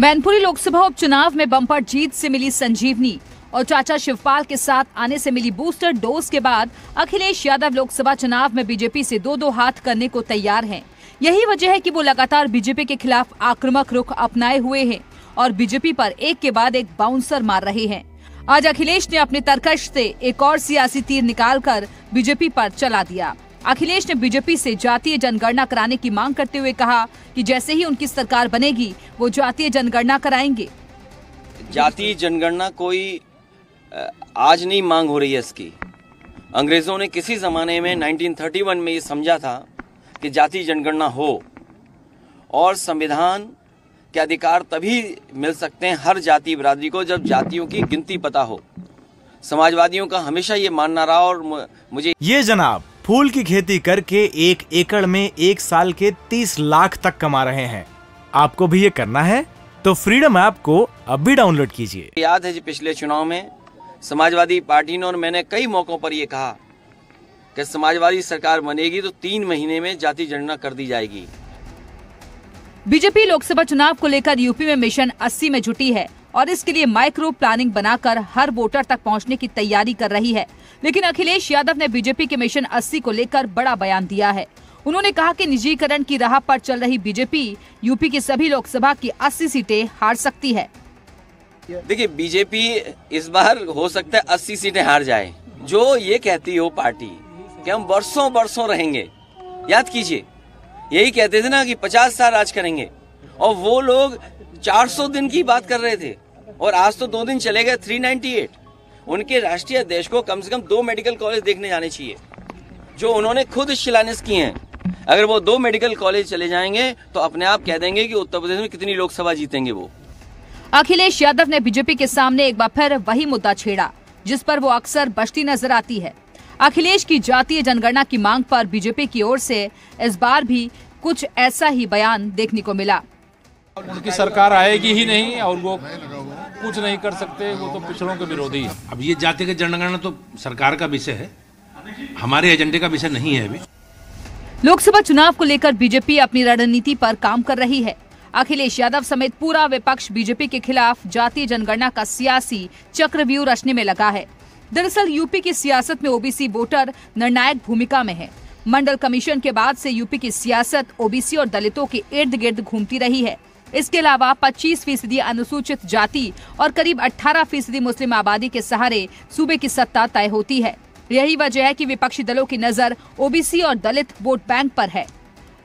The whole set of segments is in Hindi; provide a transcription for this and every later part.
मैनपुरी लोकसभा उपचुनाव में बम्पर जीत से मिली संजीवनी और चाचा शिवपाल के साथ आने से मिली बूस्टर डोज के बाद अखिलेश यादव लोकसभा चुनाव में बीजेपी से दो दो हाथ करने को तैयार हैं। यही वजह है कि वो लगातार बीजेपी के खिलाफ आक्रामक रुख अपनाए हुए हैं और बीजेपी पर एक के बाद एक बाउंसर मार रहे हैं आज अखिलेश ने अपने तरकश से एक और सियासी तीर निकालकर बीजेपी पर चला दिया अखिलेश ने बीजेपी से जातीय जनगणना कराने की मांग करते हुए कहा कि जैसे ही उनकी सरकार बनेगी वो जातीय जनगणना कराएँगे। जातीय जनगणना कोई आज नहीं मांग हो रही है इसकी। अंग्रेज़ों ने किसी जमाने में 1931 में ये समझा था कि जातीय जनगणना हो और संविधान के अधिकार तभी मिल सकते हैं हर जाति बिरादरी को जब जातियों की गिनती पता हो। समाजवादियों का हमेशा ये मानना रहा और मुझे ये जनाब फूल की खेती करके एक एकड़ में एक साल के तीस लाख तक कमा रहे हैं। आपको भी ये करना है? तो फ्रीडम ऐप को अब भी डाउनलोड कीजिए। याद है जी पिछले चुनाव में समाजवादी पार्टी ने और मैंने कई मौकों पर ये कहा कि समाजवादी सरकार बनेगी तो तीन महीने में जाति जनगणना कर दी जाएगी। बीजेपी लोकसभा चुनाव को लेकर यूपी में मिशन 80 में जुटी है। और इसके लिए माइक्रो प्लानिंग बनाकर हर वोटर तक पहुँचने की तैयारी कर रही है। लेकिन अखिलेश यादव ने बीजेपी के मिशन 80 को लेकर बड़ा बयान दिया है। उन्होंने कहा कि निजीकरण की राह पर चल रही बीजेपी यूपी की सभी लोकसभा की 80 सीटें हार सकती है। देखिए बीजेपी इस बार हो सकता है 80 सीटें हार जाए। जो ये कहती हो पार्टी कि हम वर्षों वर्षों रहेंगे, याद कीजिए, यही कहते थे ना कि 50 साल राज करेंगे। और वो लोग 400 दिन की बात कर रहे थे। और आज तो दो दिन चले गए 398 उनके राष्ट्रीय अध्यक्ष को कम से कम दो मेडिकल कॉलेज देखने जाने चाहिए जो उन्होंने खुद शिलान्यास किए हैं। अगर वो दो मेडिकल कॉलेज चले जाएँगे तो अपने आप कह देंगे कि उत्तर प्रदेश में कितनी लोकसभा जीतेंगे वो। अखिलेश यादव ने बीजेपी के सामने एक बार फिर वही मुद्दा छेड़ा जिस पर वो अक्सर बचती नज़र आती है। अखिलेश की जातीय जनगणना की मांग पर बीजेपी की ओर से इस बार भी कुछ ऐसा ही बयान देखने को मिला। उनकी सरकार आएगी ही नहीं और वो कुछ नहीं कर सकते वो तो पिछड़ों के विरोधी है। अब ये जाति के जनगणना तो सरकार का विषय है। हमारे एजेंडे का विषय नहीं है अभी। लोकसभा चुनाव को लेकर बीजेपी अपनी रणनीति पर काम कर रही है। अखिलेश यादव समेत पूरा विपक्ष बीजेपी के खिलाफ जातीय जनगणना का सियासी चक्रव्यूह रचने में लगा है। दरअसल यूपी की सियासत में ओबीसी वोटर निर्णायक भूमिका में है। मंडल कमीशन के बाद से यूपी की सियासत ओबीसी और दलितों के इर्द गिर्द घूमती रही है। इसके अलावा 25 फ़ीसदी अनुसूचित जाति और करीब 18 फ़ीसदी मुस्लिम आबादी के सहारे सूबे की सत्ता तय होती है। यही वजह है कि विपक्षी दलों की नज़र ओबीसी और दलित वोट बैंक पर है।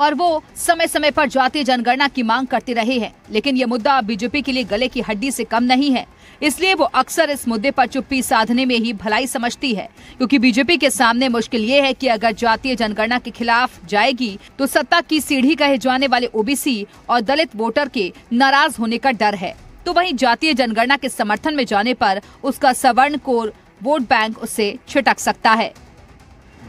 और वो समय समय पर जातीय जनगणना की मांग करते रहे हैं। लेकिन ये मुद्दा बीजेपी के लिए गले की हड्डी से कम नहीं है। इसलिए वो अक्सर इस मुद्दे पर चुप्पी साधने में ही भलाई समझती है। क्योंकि बीजेपी के सामने मुश्किल ये है कि अगर जातीय जनगणना के खिलाफ जाएगी तो सत्ता की सीढ़ी कहे जाने वाले ओबीसी और दलित वोटर के नाराज़ होने का डर है। तो वहीं जातीय जनगणना के समर्थन में जाने पर उसका सवर्ण कोर वोट बैंक उससे छिटक सकता है।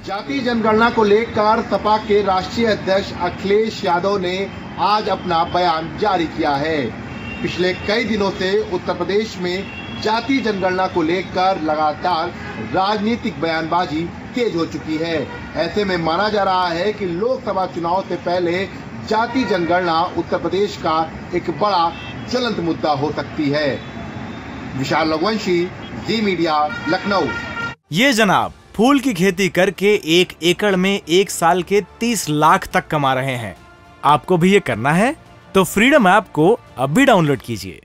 जातीय जनगणना को लेकर सपा के राष्ट्रीय अध्यक्ष अखिलेश यादव ने आज अपना बयान जारी किया है। पिछले कई दिनों से उत्तर प्रदेश में जातीय जनगणना को लेकर लगातार राजनीतिक बयानबाजी तेज हो चुकी है। ऐसे में माना जा रहा है कि लोकसभा चुनाव से पहले जाति जनगणना उत्तर प्रदेश का एक बड़ा ज्वलंत मुद्दा हो सकती है। विशाल रघुवंशी, जी मीडिया, लखनऊ। ये जनाब फूल की खेती करके एक एकड़ में एक साल के तीस लाख तक कमा रहे हैं। आपको भी ये करना है तो फ्रीडम ऐप को अब भी डाउनलोड कीजिए।